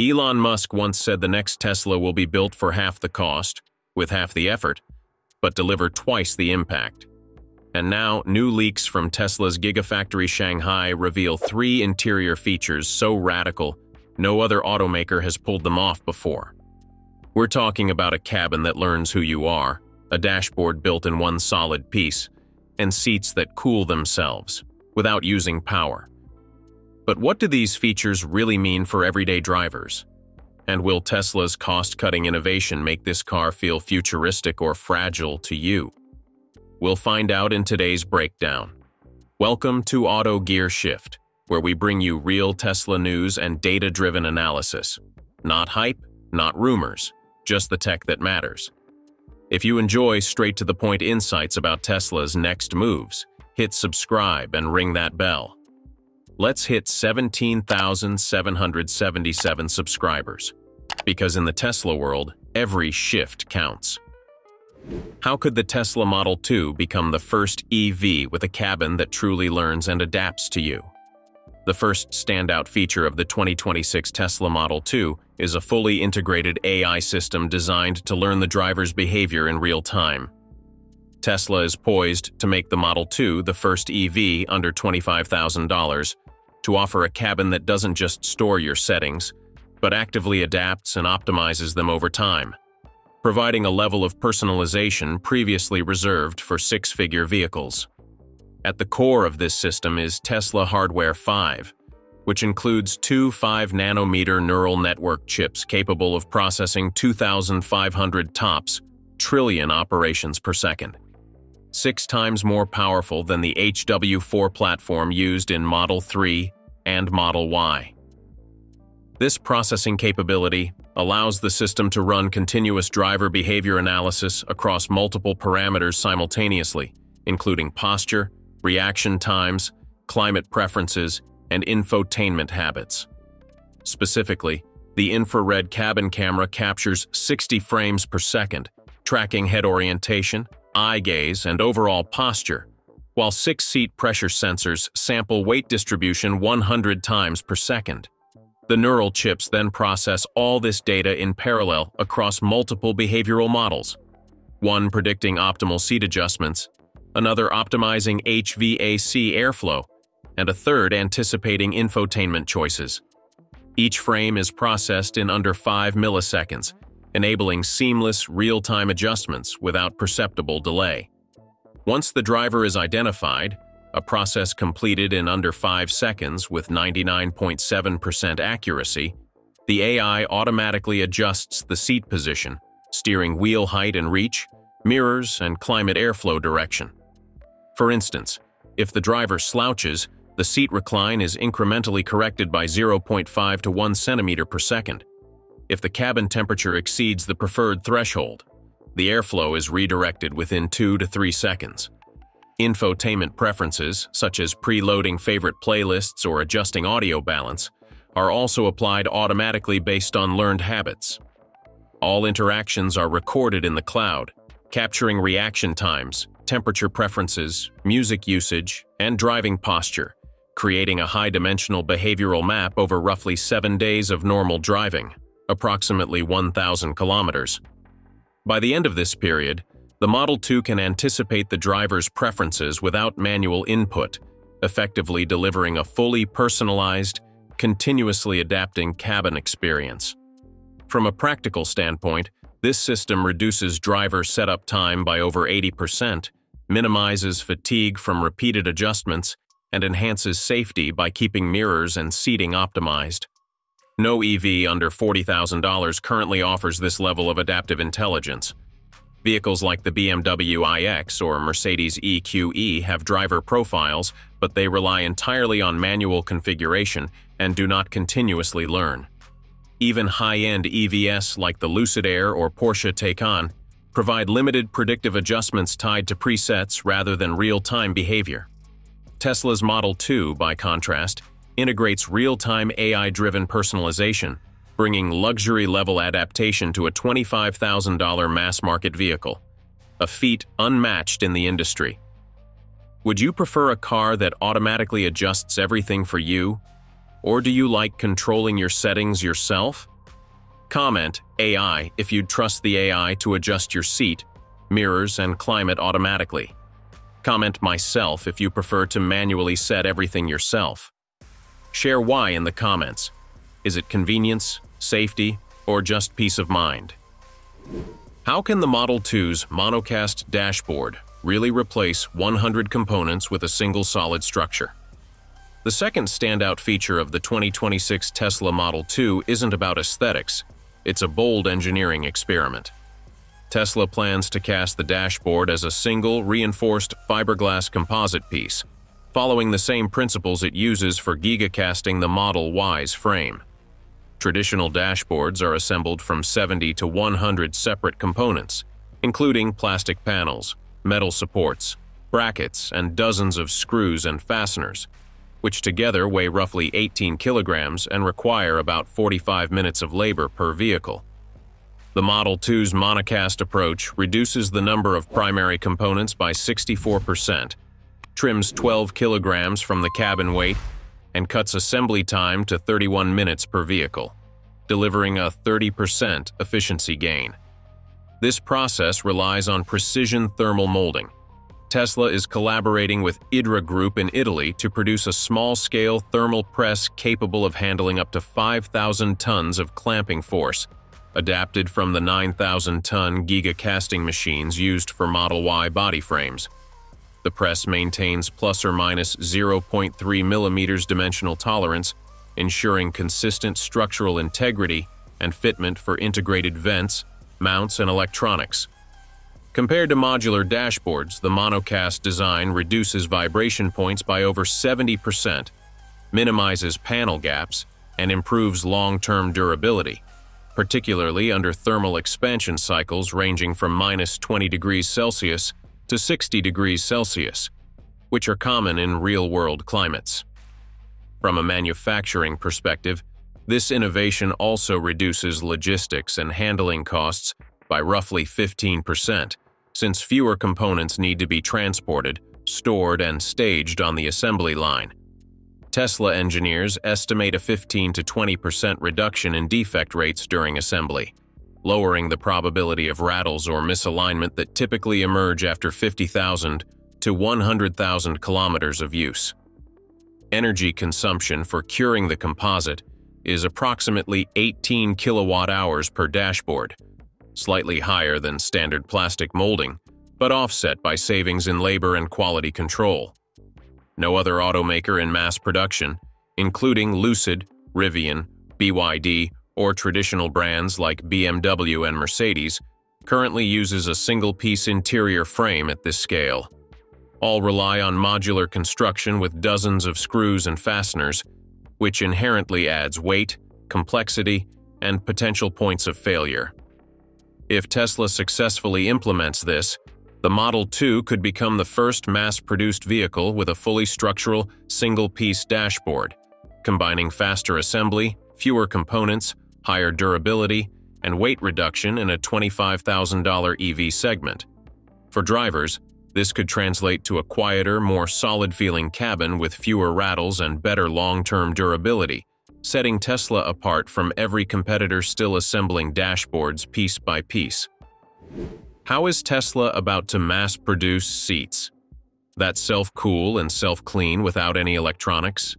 Elon Musk once said the next Tesla will be built for half the cost, with half the effort, but deliver twice the impact. And now, new leaks from Tesla's Gigafactory Shanghai reveal three interior features so radical, no other automaker has pulled them off before. We're talking about a cabin that learns who you are, a dashboard built in one solid piece, and seats that cool themselves, without using power. But what do these features really mean for everyday drivers? And will Tesla's cost-cutting innovation make this car feel futuristic or fragile to you? We'll find out in today's breakdown. Welcome to Auto Gear Shift, where we bring you real Tesla news and data-driven analysis. Not hype, not rumors, just the tech that matters. If you enjoy straight-to-the-point insights about Tesla's next moves, hit subscribe and ring that bell. Let's hit 17,777 subscribers. Because in the Tesla world, every shift counts. How could the Tesla Model 2 become the first EV with a cabin that truly learns and adapts to you? The first standout feature of the 2026 Tesla Model 2 is a fully integrated AI system designed to learn the driver's behavior in real time. Tesla is poised to make the Model 2 the first EV under $25,000 to offer a cabin that doesn't just store your settings, but actively adapts and optimizes them over time providing a level of personalization previously reserved for six-figure vehicles. At the core of this system is Tesla Hardware 5, which includes two 5-nanometer neural network chips capable of processing 2,500 tops, trillion operations per second. Six times more powerful than the HW4 platform used in Model 3 and Model Y. This processing capability allows the system to run continuous driver behavior analysis across multiple parameters simultaneously, including posture, reaction times, climate preferences, and infotainment habits. Specifically, the infrared cabin camera captures 60 frames per second, tracking head orientation, eye gaze, and overall posture, while six seat pressure sensors sample weight distribution 100 times per second. The neural chips then process all this data in parallel across multiple behavioral models, one predicting optimal seat adjustments, another optimizing HVAC airflow, and a third anticipating infotainment choices. Each frame is processed in under 5 milliseconds, enabling seamless, real-time adjustments without perceptible delay. Once the driver is identified, a process completed in under 5 seconds with 99.7% accuracy, the AI automatically adjusts the seat position, steering wheel height and reach, mirrors, and climate airflow direction. For instance, if the driver slouches, the seat recline is incrementally corrected by 0.5 to 1 centimeter per second. If the cabin temperature exceeds the preferred threshold, the airflow is redirected within 2 to 3 seconds. Infotainment preferences, such as preloading favorite playlists or adjusting audio balance, are also applied automatically based on learned habits. All interactions are recorded in the cloud, capturing reaction times, temperature preferences, music usage, and driving posture, creating a high-dimensional behavioral map over roughly seven days of normal driving, approximately 1,000 kilometers. By the end of this period, the Model 2 can anticipate the driver's preferences without manual input, effectively delivering a fully personalized, continuously adapting cabin experience. From a practical standpoint, this system reduces driver setup time by over 80%, minimizes fatigue from repeated adjustments, and enhances safety by keeping mirrors and seating optimized. No EV under $40,000 currently offers this level of adaptive intelligence. Vehicles like the BMW iX or Mercedes EQE have driver profiles, but they rely entirely on manual configuration and do not continuously learn. Even high-end EVs like the Lucid Air or Porsche Taycan provide limited predictive adjustments tied to presets rather than real-time behavior. Tesla's Model 2, by contrast, integrates real-time AI-driven personalization, bringing luxury-level adaptation to a $25,000 mass-market vehicle, a feat unmatched in the industry. Would you prefer a car that automatically adjusts everything for you? Or do you like controlling your settings yourself? Comment AI if you'd trust the AI to adjust your seat, mirrors, and climate automatically. Comment myself if you prefer to manually set everything yourself. Share why in the comments. Is it convenience, safety, or just peace of mind? How can the Model 2's monocast dashboard really replace 100 components with a single solid structure? The second standout feature of the 2026 Tesla Model 2 isn't about aesthetics, it's a bold engineering experiment. Tesla plans to cast the dashboard as a single, reinforced fiberglass composite piece, following the same principles it uses for gigacasting the Model Y's frame. Traditional dashboards are assembled from 70 to 100 separate components, including plastic panels, metal supports, brackets, and dozens of screws and fasteners, which together weigh roughly 18 kilograms and require about 45 minutes of labor per vehicle. The Model 2's monocast approach reduces the number of primary components by 64%, trims 12 kilograms from the cabin weight, and cuts assembly time to 31 minutes per vehicle, delivering a 30% efficiency gain. This process relies on precision thermal molding. Tesla is collaborating with IDRA Group in Italy to produce a small-scale thermal press capable of handling up to 5,000 tons of clamping force, adapted from the 9,000-ton Giga casting machines used for Model Y body frames. The press maintains plus or minus 0.3 millimeters dimensional tolerance, ensuring consistent structural integrity and fitment for integrated vents, mounts, and electronics. Compared to modular dashboards, the monocast design reduces vibration points by over 70%, minimizes panel gaps, and improves long-term durability particularly under thermal expansion cycles ranging from minus 20 degrees Celsius to 60 degrees Celsius, which are common in real-world climates. From a manufacturing perspective, this innovation also reduces logistics and handling costs by roughly 15%, since fewer components need to be transported, stored, and staged on the assembly line. Tesla engineers estimate a 15 to 20% reduction in defect rates during assembly, lowering the probability of rattles or misalignment that typically emerge after 50,000 to 100,000 kilometers of use. Energy consumption for curing the composite is approximately 18 kilowatt hours per dashboard, slightly higher than standard plastic molding, but offset by savings in labor and quality control. No other automaker in mass production, including Lucid, Rivian, BYD, or traditional brands like BMW and Mercedes, currently uses a single-piece interior frame at this scale. All rely on modular construction with dozens of screws and fasteners, which inherently adds weight, complexity, and potential points of failure. If Tesla successfully implements this, the Model 2 could become the first mass-produced vehicle with a fully structural, single-piece dashboard, combining faster assembly, fewer components, higher durability, and weight reduction in a $25,000 EV segment. For drivers, this could translate to a quieter, more solid-feeling cabin with fewer rattles and better long-term durability, setting Tesla apart from every competitor still assembling dashboards piece by piece. How is Tesla about to mass-produce seats? That self-cool and self-clean without any electronics?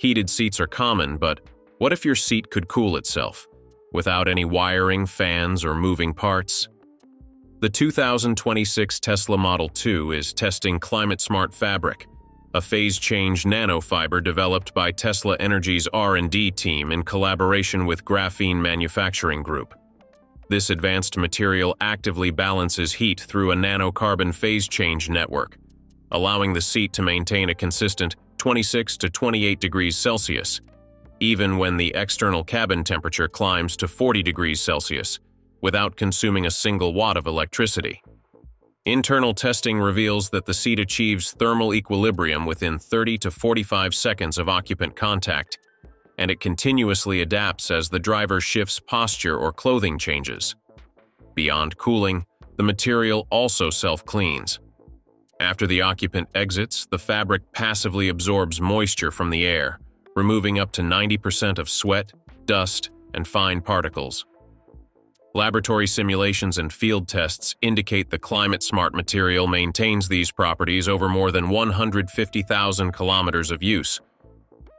Heated seats are common, but what if your seat could cool itself, without any wiring, fans, or moving parts? The 2026 Tesla Model 2 is testing climate-smart fabric, a phase-change nanofiber developed by Tesla Energy's R&D team in collaboration with Graphene Manufacturing Group. This advanced material actively balances heat through a nanocarbon phase change network, allowing the seat to maintain a consistent 26 to 28 degrees Celsius, even when the external cabin temperature climbs to 40 degrees Celsius, without consuming a single watt of electricity. Internal testing reveals that the seat achieves thermal equilibrium within 30 to 45 seconds of occupant contact, and it continuously adapts as the driver shifts posture or clothing changes. Beyond cooling, the material also self-cleans. After the occupant exits, the fabric passively absorbs moisture from the air, removing up to 90% of sweat, dust, and fine particles. Laboratory simulations and field tests indicate the climate-smart material maintains these properties over more than 150,000 kilometers of use,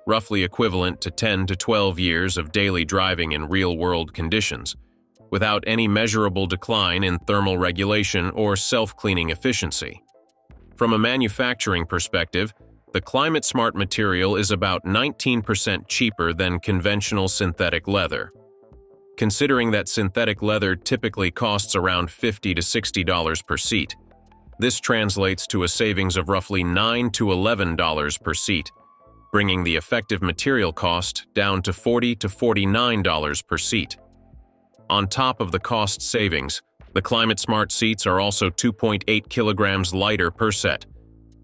roughly equivalent to 10 to 12 years of daily driving in real-world conditions, without any measurable decline in thermal regulation or self-cleaning efficiency. From a manufacturing perspective, the climate-smart material is about 19% cheaper than conventional synthetic leather. Considering that synthetic leather typically costs around 50 to $60 per seat, this translates to a savings of roughly 9 to $11 per seat, bringing the effective material cost down to 40 to $49 per seat. On top of the cost savings, the Climate Smart seats are also 2.8 kilograms lighter per set,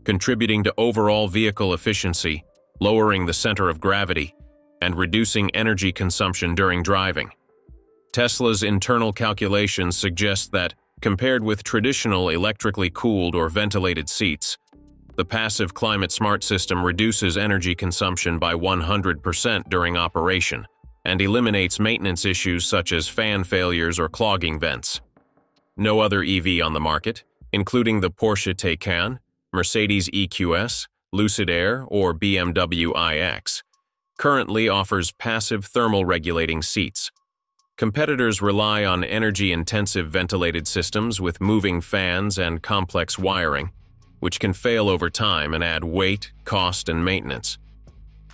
contributing to overall vehicle efficiency, lowering the center of gravity, and reducing energy consumption during driving. Tesla's internal calculations suggest that, compared with traditional electrically cooled or ventilated seats, the passive Climate Smart system reduces energy consumption by 100% during operation and eliminates maintenance issues such as fan failures or clogging vents. No other EV on the market, including the Porsche Taycan, Mercedes EQS, Lucid Air, or BMW iX, currently offers passive thermal regulating seats. Competitors rely on energy-intensive ventilated systems with moving fans and complex wiring, which can fail over time and add weight, cost, and maintenance.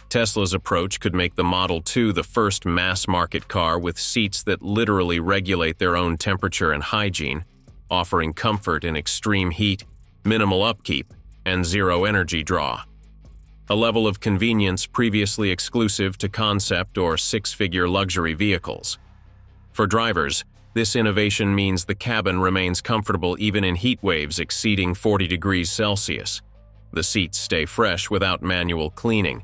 Tesla's approach could make the Model 2 the first mass-market car with seats that literally regulate their own temperature and hygiene, offering comfort in extreme heat, minimal upkeep, and zero energy draw. A level of convenience previously exclusive to concept or six-figure luxury vehicles. For drivers, this innovation means the cabin remains comfortable even in heat waves exceeding 40 degrees Celsius. The seats stay fresh without manual cleaning,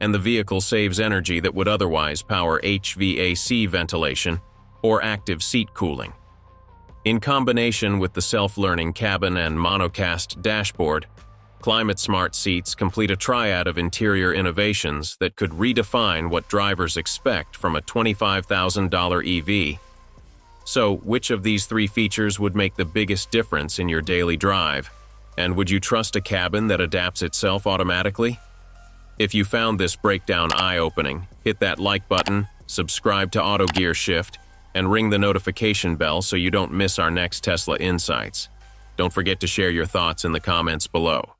and the vehicle saves energy that would otherwise power HVAC ventilation or active seat cooling. In combination with the self-learning cabin and monocast dashboard, Climate Smart seats complete a triad of interior innovations that could redefine what drivers expect from a $25,000 EV. So, which of these three features would make the biggest difference in your daily drive? And would you trust a cabin that adapts itself automatically? If you found this breakdown eye-opening, hit that like button, subscribe to Auto Gear Shift, and ring the notification bell so you don't miss our next Tesla Insights. Don't forget to share your thoughts in the comments below.